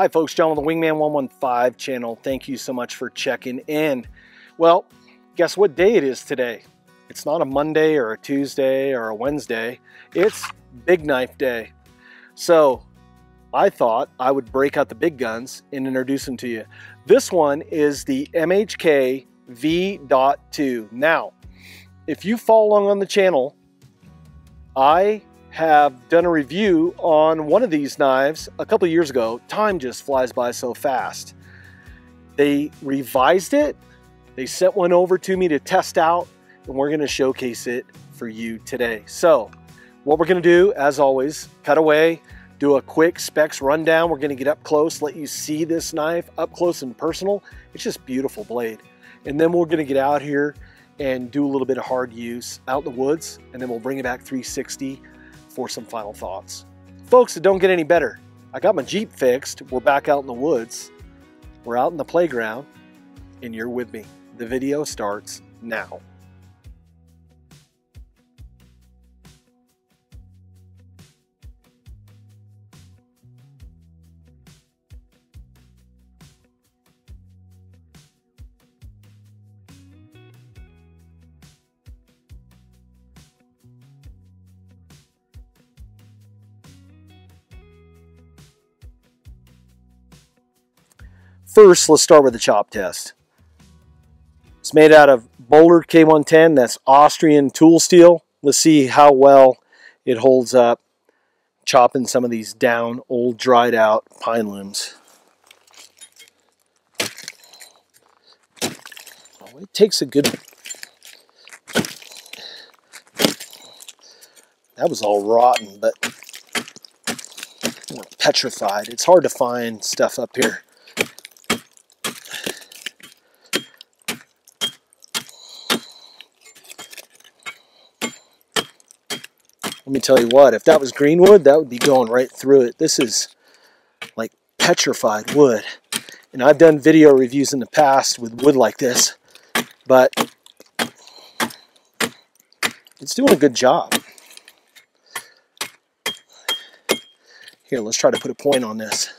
Hi folks, John with the Wingman 115 channel. Thank you so much for checking in. Well, guess what day it is today? It's not a Monday or a Tuesday or a Wednesday. It's Big Knife Day. So I thought I would break out the big guns and introduce them to you. This one is the MHK V.2. Now, if you follow along on the channel, I have done a review on one of these knives a couple years ago. Time just flies by so fast. They revised it. They sent one over to me to test out and we're going to showcase it for you today. So what we're going to do, as always, cut away, do a quick specs rundown. We're going to get up close, let you see this knife up close and personal. It's just beautiful blade. And then we're going to get out here and do a little bit of hard use out in the woods, and then we'll bring it back 360 for some final thoughts. Folks, it don't get any better. I got my Jeep fixed. We're back out in the woods. We're out in the playground, and you're with me. The video starts now. First, let's start with the chop test. It's made out of Böhler K110, that's Austrian tool steel. Let's see how well it holds up chopping some of these down, old dried out pine looms. Well, oh, it takes a good... That was all rotten, but petrified. It's hard to find stuff up here. Let me tell you what, if that was greenwood, that would be going right through it. This is like petrified wood. And I've done video reviews in the past with wood like this, but it's doing a good job. Here, let's try to put a point on this.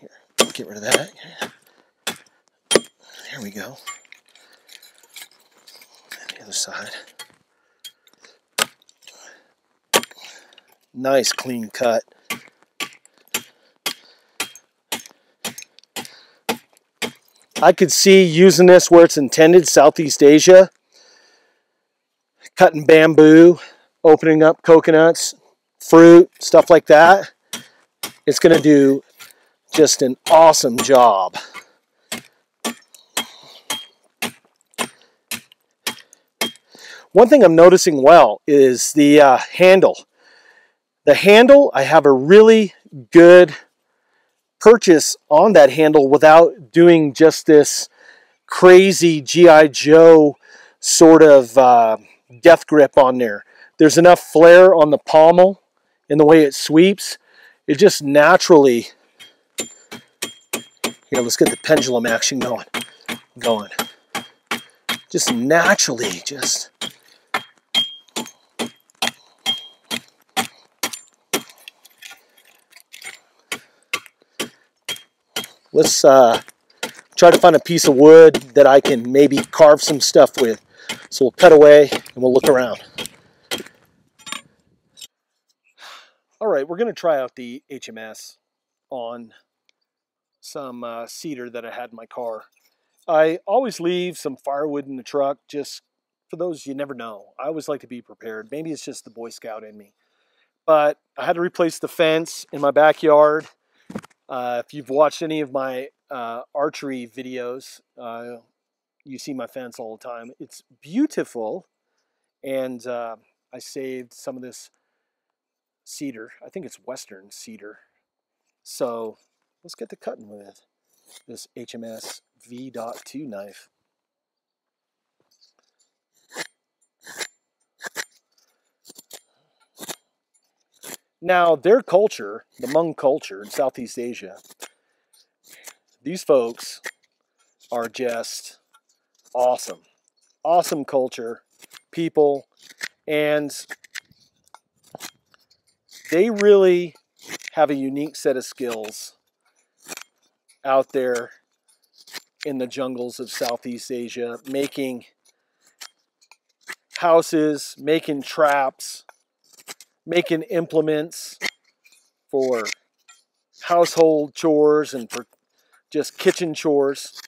Here, get rid of that. There we go other side. Nice clean cut. I could see using this where it's intended, Southeast Asia. Cutting bamboo, opening up coconuts, fruit, stuff like that. It's going to do just an awesome job. One thing I'm noticing well is the uh, handle. The handle, I have a really good purchase on that handle without doing just this crazy G.I. Joe sort of uh, death grip on there. There's enough flare on the pommel in the way it sweeps. It just naturally, here, let's get the pendulum action going, going. Just naturally, just let's uh, try to find a piece of wood that I can maybe carve some stuff with. So we'll cut away and we'll look around. All right, we're going to try out the HMS on some uh, cedar that I had in my car. I always leave some firewood in the truck just for those you never know. I always like to be prepared. Maybe it's just the Boy Scout in me. But I had to replace the fence in my backyard uh, if you've watched any of my uh, archery videos, uh, you see my fence all the time. It's beautiful, and uh, I saved some of this cedar. I think it's western cedar. So let's get to cutting with this HMS V.2 knife. Now, their culture, the Hmong culture in Southeast Asia, these folks are just awesome. Awesome culture, people, and they really have a unique set of skills out there in the jungles of Southeast Asia, making houses, making traps, making implements for household chores and for just kitchen chores,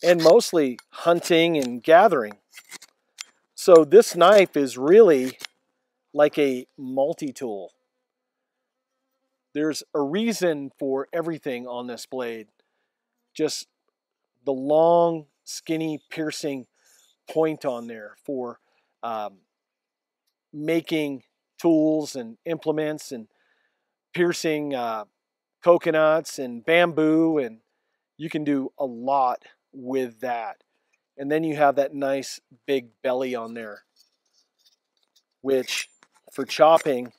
and mostly hunting and gathering. So this knife is really like a multi-tool. There's a reason for everything on this blade. Just the long, skinny, piercing point on there for um, making tools and implements and piercing uh, coconuts and bamboo and you can do a lot with that. And then you have that nice big belly on there, which for chopping,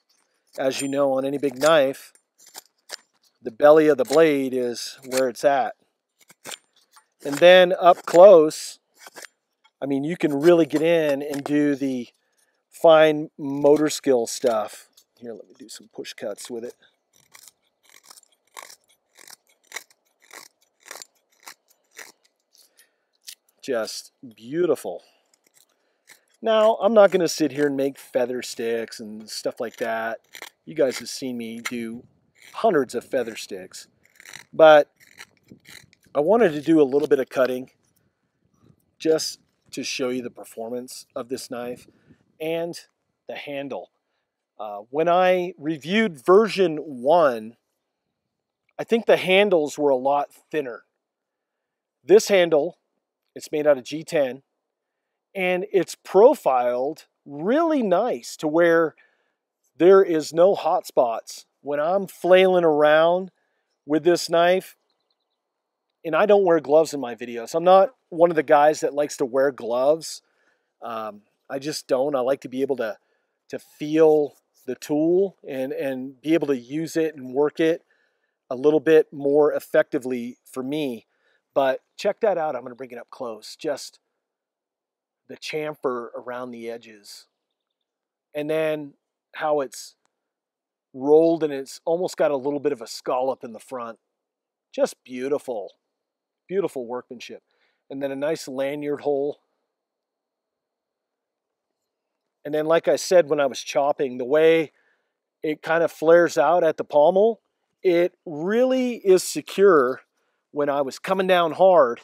as you know on any big knife, the belly of the blade is where it's at. And then up close, I mean, you can really get in and do the fine motor skill stuff. Here, let me do some push cuts with it. Just beautiful. Now, I'm not going to sit here and make feather sticks and stuff like that. You guys have seen me do hundreds of feather sticks. But I wanted to do a little bit of cutting just to show you the performance of this knife and the handle. Uh, when I reviewed version 1, I think the handles were a lot thinner. This handle, it's made out of G10, and it's profiled really nice to where there is no hot spots. When I'm flailing around with this knife, and I don't wear gloves in my videos. I'm not one of the guys that likes to wear gloves. Um, I just don't. I like to be able to to feel the tool and and be able to use it and work it a little bit more effectively for me. But check that out. I'm going to bring it up close. Just the chamfer around the edges. And then how it's rolled and it's almost got a little bit of a scallop in the front. Just beautiful. Beautiful workmanship. And then a nice lanyard hole. And then, like I said when I was chopping, the way it kind of flares out at the pommel, it really is secure when I was coming down hard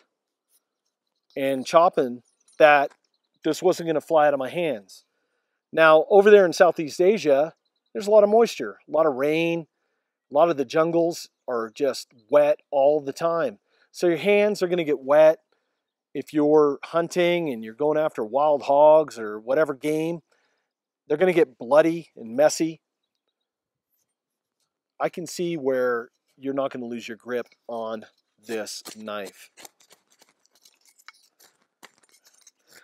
and chopping that this wasn't going to fly out of my hands. Now, over there in Southeast Asia, there's a lot of moisture, a lot of rain, a lot of the jungles are just wet all the time. So your hands are going to get wet. If you're hunting and you're going after wild hogs or whatever game, they're going to get bloody and messy. I can see where you're not going to lose your grip on this knife.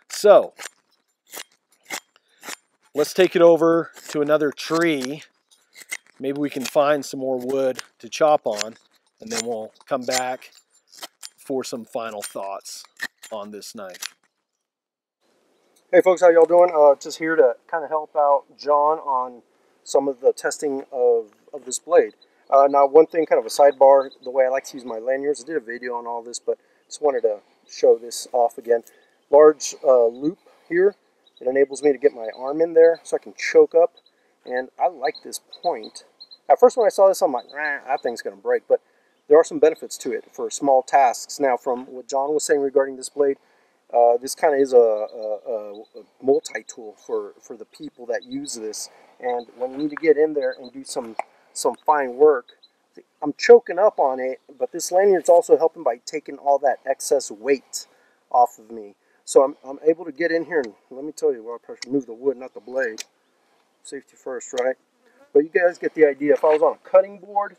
So, let's take it over to another tree. Maybe we can find some more wood to chop on, and then we'll come back for some final thoughts on this knife. Hey folks, how y'all doing? Uh, just here to kind of help out John on some of the testing of, of this blade. Uh, now one thing, kind of a sidebar, the way I like to use my lanyards, I did a video on all this, but just wanted to show this off again. Large uh, loop here, it enables me to get my arm in there so I can choke up, and I like this point. At first when I saw this, I'm like, that thing's going to break, but there are some benefits to it for small tasks. Now, from what John was saying regarding this blade, uh, this kind of is a, a, a multi-tool for, for the people that use this. And when you need to get in there and do some, some fine work, I'm choking up on it, but this lanyard's also helping by taking all that excess weight off of me. So I'm, I'm able to get in here and let me tell you, well, I pressure move the wood, not the blade. Safety first, right? But you guys get the idea. If I was on a cutting board,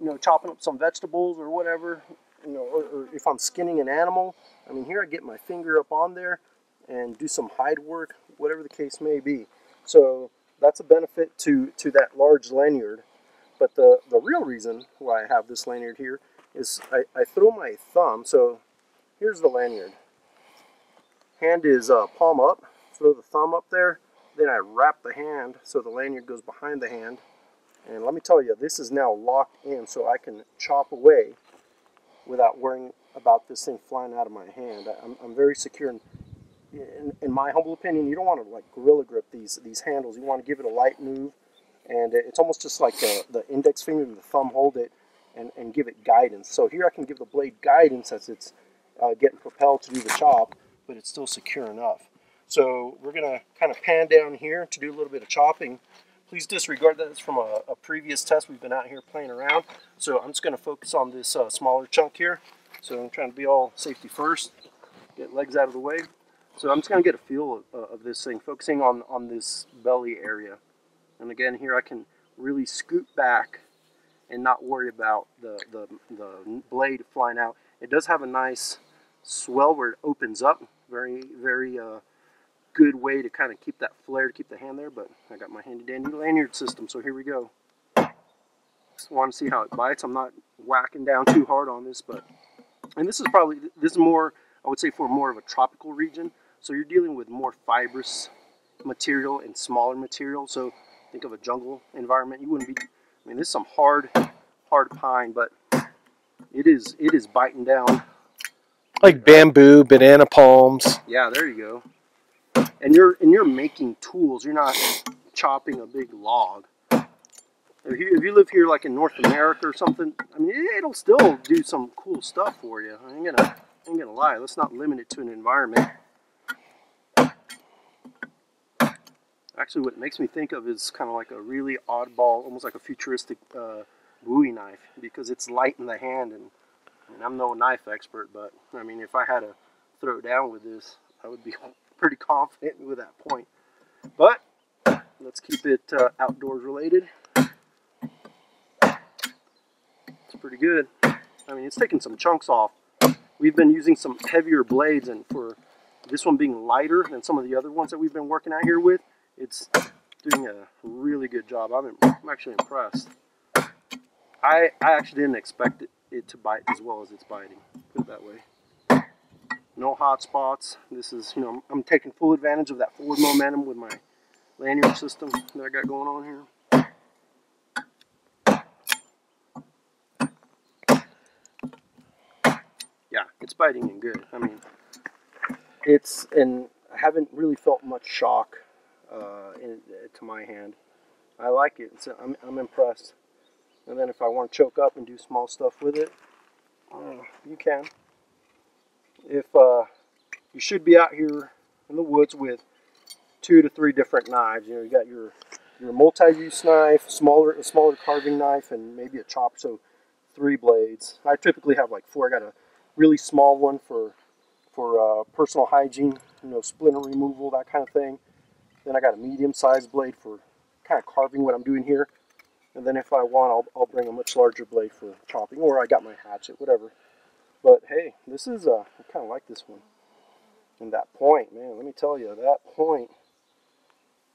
you know, chopping up some vegetables or whatever, you know, or, or, if I'm skinning an animal, I mean, here I get my finger up on there and do some hide work, whatever the case may be. So that's a benefit to, to that large lanyard. But the, the real reason why I have this lanyard here is I, I throw my thumb, so here's the lanyard. Hand is uh, palm up, throw the thumb up there, Then I wrap the hand so the lanyard goes behind the hand. And let me tell you, this is now locked in so I can chop away without worrying about this thing flying out of my hand. I'm, I'm very secure. In, in, in, my humble opinion, you don't want to like gorilla grip these these handles. You want to give it a light move, and it's almost just like the, the index finger and the thumb hold it and, and give it guidance. So here I can give the blade guidance as it's uh, getting propelled to do the chop, but it's still secure enough. So we're going to kind of pan down here to do a little bit of chopping. Please disregard that it's from a, a previous test. We've been out here playing around. So I'm just going to focus on this uh, smaller chunk here. So I'm trying to be all safety first, get legs out of the way. So I'm just going to get a feel of, uh, of this thing, focusing on, on this belly area. And again, here I can really scoot back and not worry about the, the, the blade flying out. It does have a nice swell where it opens up. Very, very uh, good way to kind of keep that flare, to keep the hand there, but I got my handy dandy lanyard system, so here we go. Just want to see how it bites. I'm not whacking down too hard on this, but, and this is probably, this is more, I would say for more of a tropical region, so you're dealing with more fibrous material and smaller material, so think of a jungle environment. You wouldn't be, I mean, this is some hard, hard pine, but it is, it is biting down like bamboo, banana palms. Yeah, there you go. And you're and you're making tools. You're not chopping a big log. If you, if you live here like in North America or something, I mean, it'll still do some cool stuff for you. I ain't gonna, I ain't gonna lie. Let's not limit it to an environment. Actually, what it makes me think of is kind of like a really oddball, almost like a futuristic uh, Bowie knife because it's light in the hand and mean, I'm no knife expert, but I mean, if I had to throw down with this, I would be pretty confident with that point. But let's keep it uh, outdoors related. It's pretty good. I mean, it's taking some chunks off. We've been using some heavier blades, and for this one being lighter than some of the other ones that we've been working out here with, it's doing a really good job. I'm, I'm actually impressed. I, I actually didn't expect it it to bite as well as it's biting. Put it that way. No hot spots. This is, you know, I'm, taking full advantage of that forward momentum with my lanyard system that I got going on here. Yeah, it's biting in good. I mean, it's, and I haven't really felt much shock uh, in, to my hand. I like it. It's, I'm, I'm impressed. And then if I want to choke up and do small stuff with it, uh, you can. If uh, you should be out here in the woods with two to three different knives. You know, you got your your multi-use knife, smaller a smaller carving knife, and maybe a chop. So three blades. I typically have like four. I got a really small one for for uh, personal hygiene, you know, splinter removal, that kind of thing. Then I got a medium-sized blade for kind of carving what I'm doing here. And then if I want, I'll, I'll bring a much larger blade for chopping, or I got my hatchet, whatever. But hey, this is, uh, I kind of like this one. And that point, man, let me tell you, that point,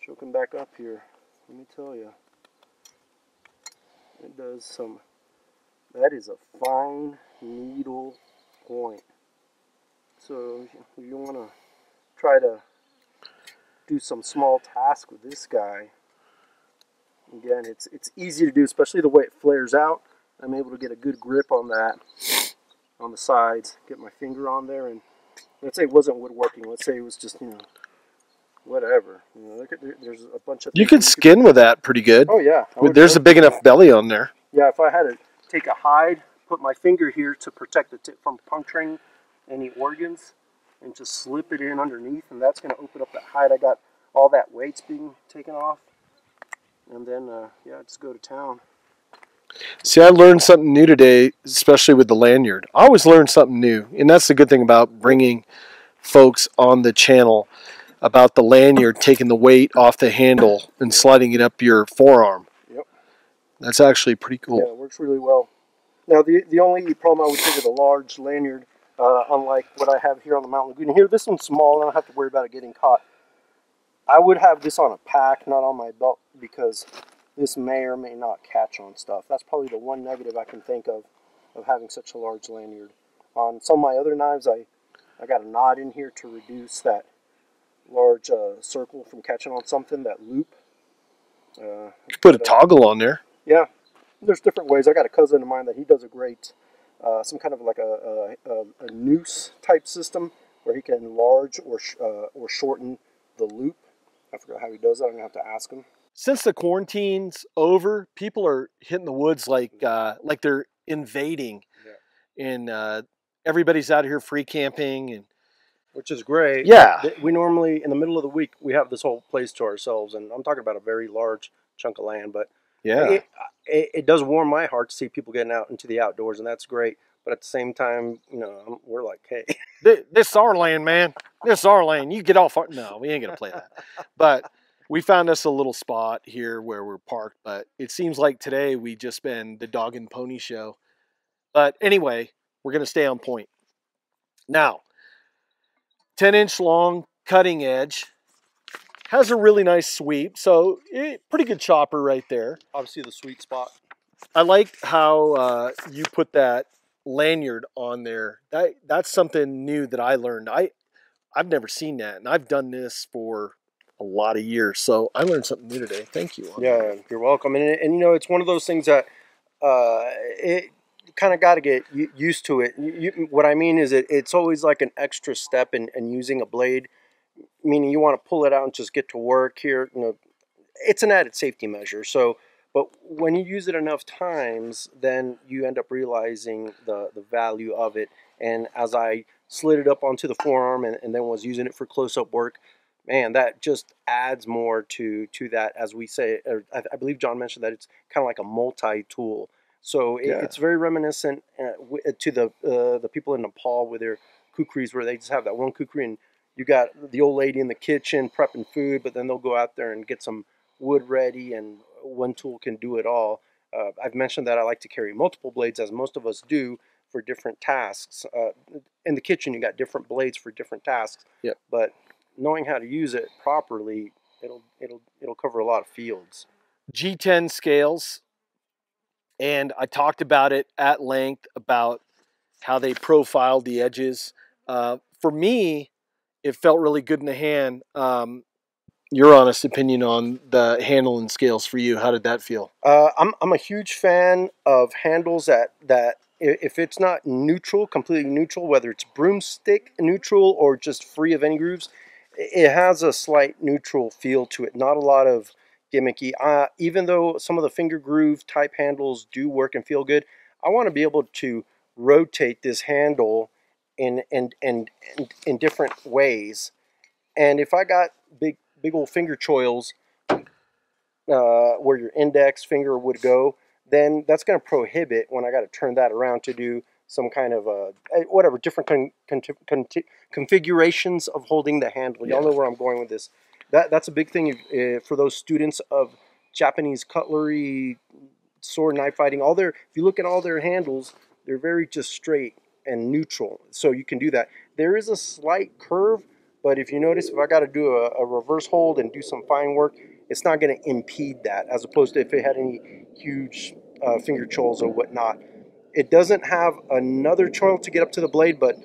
choking back up here, let me tell you, it does some, that is a fine needle point. So you want to try to do some small task with this guy, Again, it's, it's easy to do, especially the way it flares out. I'm able to get a good grip on that, on the sides, get my finger on there, and let's say it wasn't woodworking. Let's say it was just, you know, whatever. You know, there's a bunch of. You could skin could... with that pretty good. Oh yeah. There's a big enough belly on there. Yeah, if I had to take a hide, put my finger here to protect the tip from puncturing any organs, and just slip it in underneath, and that's going to open up that hide. I got all that weight's being taken off and then uh, yeah, just go to town. See, I learned something new today, especially with the lanyard. I always learn something new, and that's the good thing about bringing folks on the channel about the lanyard taking the weight off the handle and sliding it up your forearm. Yep. That's actually pretty cool. Yeah, it works really well. Now, the, the only problem I would say with a large lanyard, uh, unlike what I have here on the Mountain Lagoon, here this one's small, I don't have to worry about it getting caught. I would have this on a pack, not on my belt, because this may or may not catch on stuff. That's probably the one negative I can think of of having such a large lanyard. On some of my other knives, I, I got a knot in here to reduce that large uh, circle from catching on something, that loop. Uh, Put a uh, toggle on there. Yeah, there's different ways. I got a cousin of mine that he does a great, uh, some kind of like a, a, a, a noose type system where he can enlarge or sh- uh, or shorten the loop. I forgot how he does that. I'm gonna have to ask him. Since the quarantine's over, people are hitting the woods like uh, like they're invading, and uh, everybody's out here free camping and Which is great. Yeah. We normally in the middle of the week we have this whole place to ourselves, and I'm talking about a very large chunk of land, but yeah. it, it, it does warm my heart to see people getting out into the outdoors, and that's great. But at the same time, you know, I'm- we're like, hey, Th- this is our land, man. This is our land. You get off our no, we ain't gonna play that. But we found us a little spot here where we're parked. But it seems like today we just been the dog and pony show. But anyway, we're gonna stay on point. Now, 10 inch long cutting edge has a really nice sweep. So eh, pretty good chopper right there. obviously the sweet spot. I like how uh, you put that lanyard on there. That that's something new that I learned. I I've never seen that, and I've done this for a lot of years. So I learned something new today. Thank you. Yeah, you're welcome. And, and you know, it's one of those things that uh, it kind of got to get used to it. You, you, what I mean is, it, it's always like an extra step in, in using a blade, meaning you want to pull it out and just get to work here. You know, it's an added safety measure. So, but when you use it enough times, then you end up realizing the, the value of it. And as I slid it up onto the forearm and, and then was using it for close up work, man, that just adds more to to that. As we say, or I, I believe John mentioned that it's kind of like a multi-tool. So it, Yeah. it's very reminiscent uh, to the uh, the people in Nepal with their kukris, where they just have that one kukri, and you got the old lady in the kitchen prepping food, but then they'll go out there and get some wood ready, and one tool can do it all. Uh, I've mentioned that I like to carry multiple blades, as most of us do, for different tasks. Uh, in the kitchen, you got different blades for different tasks. Yep. But knowing how to use it properly, it'll it'll it'll cover a lot of fields. G10 scales, and I talked about it at length about how they profiled the edges. Uh, for me, it felt really good in the hand. Um, your honest opinion on the handle and scales for you? How did that feel? Uh, I'm I'm a huge fan of handles that that if it's not neutral, completely neutral, whether it's broomstick neutral or just free of any grooves, it has a slight neutral feel to it. Not a lot of gimmicky. Uh, even though some of the finger groove type handles do work and feel good, I want to be able to rotate this handle in in in in, in different ways. And if I got big big old finger choils uh, where your index finger would go, then that's going to prohibit when I got to turn that around to do some kind of uh, eh, whatever different con- con- con- configurations of holding the handle. Y'all Yeah. know where I'm going with this. That that's a big thing uh, for those students of Japanese cutlery, sword knife fighting. All their if you look at all their handles, they're very just straight and neutral. So you can do that. There is a slight curve, but if you notice, if I got to do a, a reverse hold and do some fine work, it's not going to impede that. As opposed to if it had any huge uh, finger choils or whatnot. It doesn't have another choil to get up to the blade, but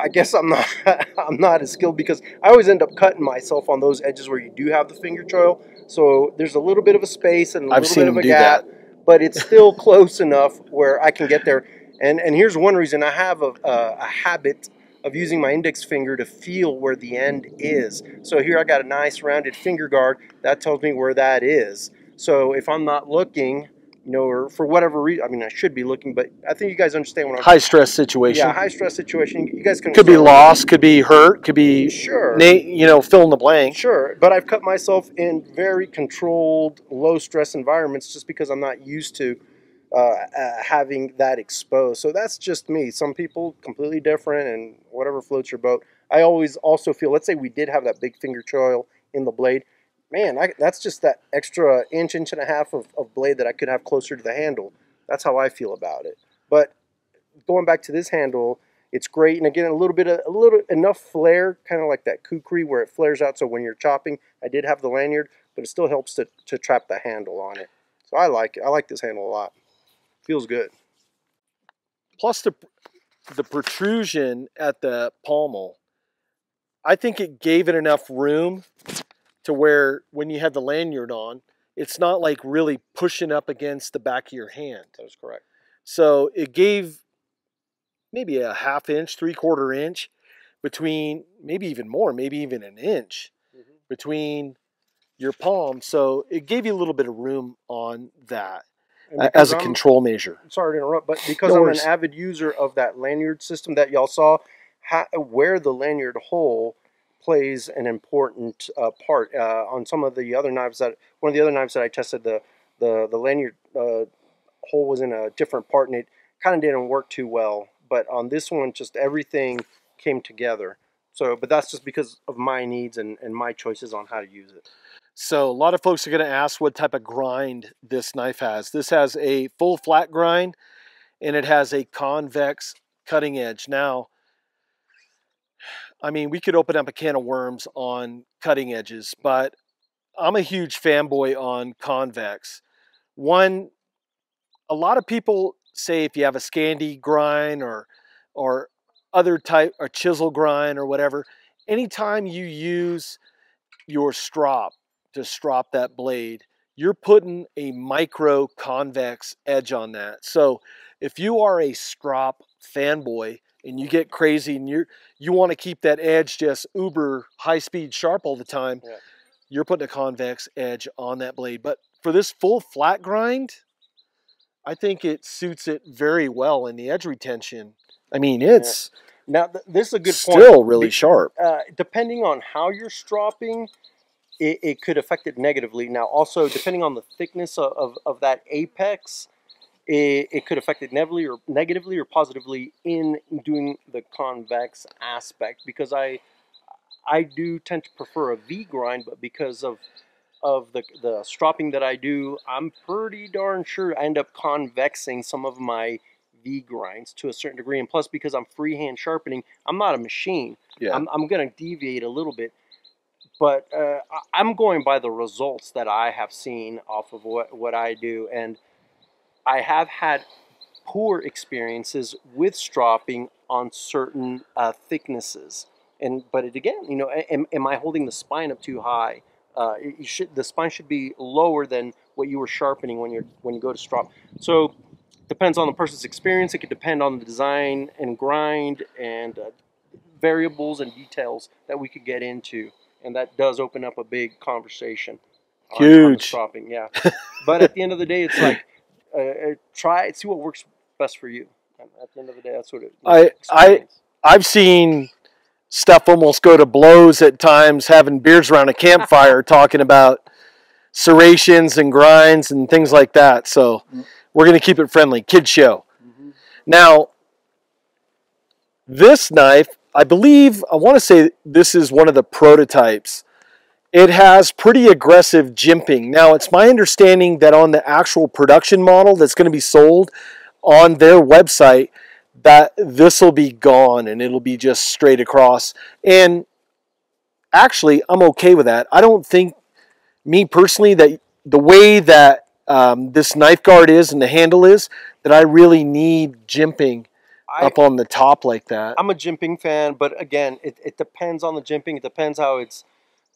I guess I'm not I'm not as skilled because I always end up cutting myself on those edges where you do have the finger choil. So there's a little bit of a space and a I've little seen bit of a gap, but it's still close enough where I can get there. And and here's one reason I have a, a, a habit of using my index finger to feel where the end is. So here I got a nice rounded finger guard that tells me where that is. So if I'm not looking, you know, or for whatever reason, I mean I should be looking, but I think you guys understand what I'm High stress situation. yeah, high stress situation. You guys can could be lost, could be hurt, could be Sure. na- you know, fill in the blank. Sure, but I've cut myself in very controlled, low stress environments just because I'm not used to uh, uh, having that exposed. So that's just me. Some people completely different, and whatever floats your boat. I always also feel. Let's say we did have that big finger choil in the blade. Man, I, that's just that extra inch, inch and a half of, of blade that I could have closer to the handle. That's how I feel about it. But going back to this handle, it's great, and again, a little bit of a little enough flare, kind of like that kukri where it flares out. So when you're chopping, I did have the lanyard, but it still helps to, to trap the handle on it. So I like it. I like this handle a lot. Feels good. Plus the the protrusion at the pommel I think it gave it enough room to where when you had the lanyard on, it's not like really pushing up against the back of your hand. That is correct. So it gave maybe a half inch, three quarter inch between, maybe even more, maybe even an inch Mhm. between your palm. So it gave you a little bit of room on that as a I'm- control measure. sorry to interrupt, but because No I'm worries. an avid user of that lanyard system that y'all saw, where the lanyard hole plays an important uh, part uh, on some of the other knives that one of the other knives that I tested the the the lanyard uh, hole was in a different part and it kind of didn't work too well. But on this one, just everything came together. So, but that's just because of my needs and, and my choices on how to use it. So a lot of folks are going to ask what type of grind this knife has. This has a full flat grind and it has a convex cutting edge. Now, I mean, we could open up a can of worms on cutting edges, but I'm a huge fanboy on convex. One, a lot of people say if you have a Scandi grind or or other type or chisel grind or whatever, anytime you use your strop to strop that blade, you're putting a micro convex edge on that. So if you are a strop fanboy and you get crazy and you you want to keep that edge just uber high speed sharp all the time, Yeah. you're putting a convex edge on that blade. But for this full flat grind, I think it suits it very well in the edge retention. I mean, it's Now, th- this is a good point. still really Be- sharp. uh, depending on how you're stropping, it, it could affect it negatively. Now, also depending on the thickness of, of, of that apex, it, it could affect it negatively or negatively or positively in doing the convex aspect. Because I I do tend to prefer a V grind, but because of of the the stropping that I do, I'm pretty darn sure I end up convexing some of my V grinds to a certain degree. And plus, because I'm freehand sharpening, I'm not a machine. Yeah. I'm, I'm going to deviate a little bit, but uh, I'm going by the results that I have seen off of what, what I do. And I have had poor experiences with stropping on certain uh, thicknesses. And but it again, you know, am, am I holding the spine up too high? Uh, you should the spine should be lower than what you were sharpening when you're when you go to strop. So depends on the person's experience. It could depend on the design and grind and uh, variables and details that we could get into, and that does open up a big conversation. on- on Huge. stropping, yeah. but at the end of the day, it's like uh, uh, try see what works best for you. And at the end of the day, that's what it. I I I've seen stuff almost go to blows at times, having beers around a campfire, talking about serrations and grinds and things like that. So Mm. we're going to keep it friendly, kid show. Mhm. Now, this knife, I believe, I want to say this is one of the prototypes. It has pretty aggressive jimping. Now, it's my understanding that on the actual production model that's going to be sold on their website, that this will be gone and it'll be just straight across. And actually, I'm okay with that. I don't think, me personally, that the way that um, this knife guard is and the handle is, that I really need jimping I, up on the top like that. I'm a jimping fan, but again, it, it depends on the jimping. It depends how it's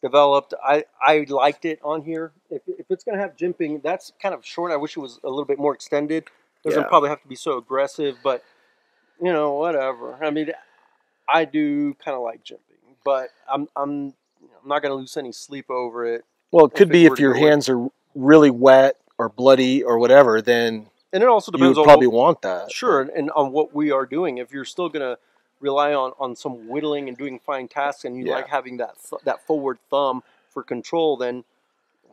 developed. I, I liked it on here. If, if it's going to have jimping, that's kind of short. I wish it was a little bit more extended. Doesn't Yeah. probably have to be so aggressive, but you know, whatever. I mean, I do kind of like jimping, but I'm I'm I'm not going to lose any sleep over it. Well, it could be if your hands are really wet or bloody or whatever, then And it also you depends would on probably want that. Sure, and, and on what we are doing. If you're still gonna rely on, on some whittling and doing fine tasks, and you Yeah. like having that th- that forward thumb for control, then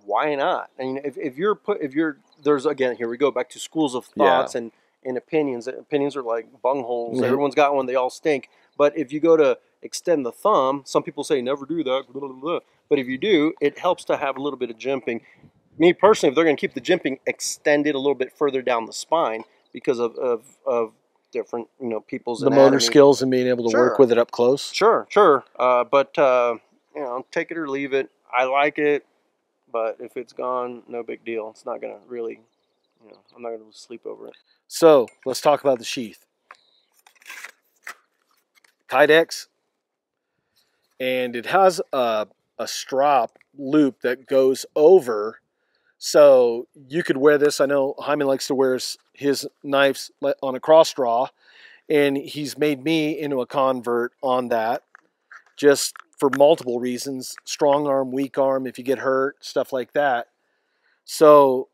why not? I mean, if, if you're put if you're there's again here we go back to schools of Yeah. thoughts and and opinions. Opinions are like bungholes. Mhm. Everyone's got one. They all stink. But if you go to extend the thumb, some people say never do that. blah, blah, blah. But if you do, it helps to have a little bit of jimping. Me personally, if they're going to keep the jimping extended a little bit further down the spine because of, of, of different you know people's The motor skills and being able to Sure. work with it up close. Sure, sure. Uh, but uh, you know, take it or leave it. I like it, but if it's gone, no big deal. It's not going to really, you know, I'm not to sleep over it. So let's talk about the sheath. Kydex. and it has a, a strap loop that goes over so you could wear this. I know Jaime likes to wear his knives on a cross draw, and he's made me into a convert on that just for multiple reasons strong arm, weak arm, if you get hurt, stuff like that. So,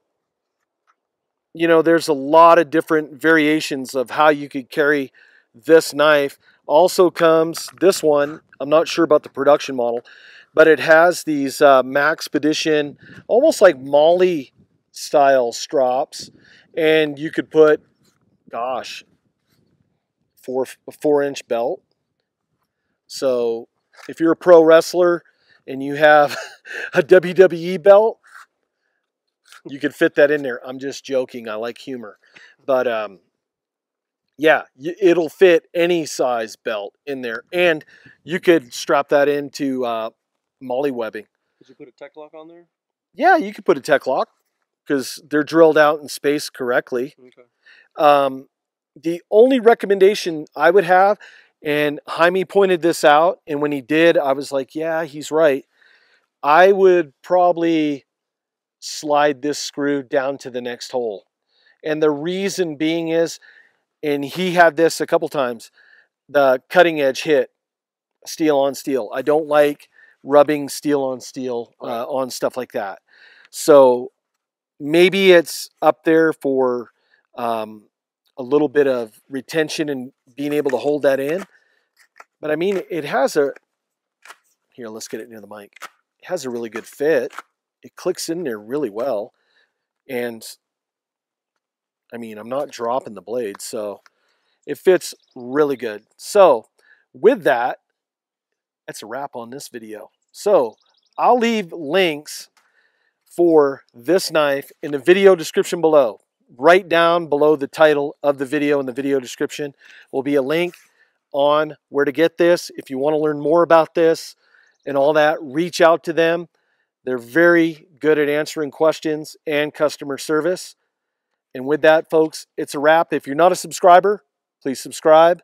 you know, there's a lot of different variations of how you could carry this knife. Also comes this one, I'm not sure about the production model, but it has these uh, Maxpedition, almost like MOLLE style strops. And you could put, gosh, four, four inch belt. So if you're a pro wrestler and you have a WWE belt, you could fit that in there. I'm just joking. I like humor. But um, yeah, it'll fit any size belt in there. And you could strap that into uh, MOLLE webbing. Did you put a Tek-Lok on there? Yeah, you could put a Tek-Lok because they're drilled out and spaced correctly. Okay. Um, the only recommendation I would have, and Jaime pointed this out, and when he did, I was like, yeah, he's right. I would probably slide this screw down to the next hole. And the reason being is, and he had this a couple times, the cutting edge hit, steel on steel. I don't like rubbing steel on steel uh, on stuff like that. So maybe it's up there for um, a little bit of retention and being able to hold that in. But I mean, it has a, here, let's get it near the mic. It has a really good fit. It clicks in there really well. And I mean, I'm not dropping the blade, so it fits really good. So with that, that's a wrap on this video. So I'll leave links for this knife in the video description below. Right down below the title of the video in the video description will be a link on where to get this. If you want to learn more about this and all that, reach out to them. They're very good at answering questions and customer service. And with that, folks, it's a wrap. If you're not a subscriber, please subscribe.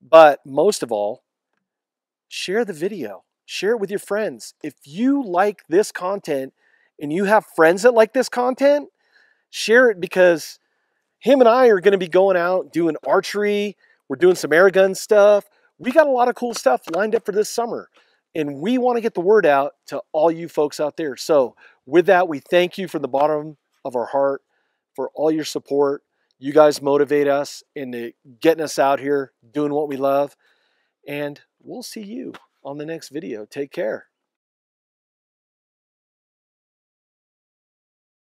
But most of all, share the video, share it with your friends. If you like this content and you have friends that like this content, share it because him and I are going to be going out doing archery. We're doing some air gun stuff. We got a lot of cool stuff lined up for this summer. And we want to get the word out to all you folks out there. So, with that, we thank you from the bottom of our heart for all your support. You guys motivate us into getting us out here doing what we love. And we'll see you on the next video. Take care.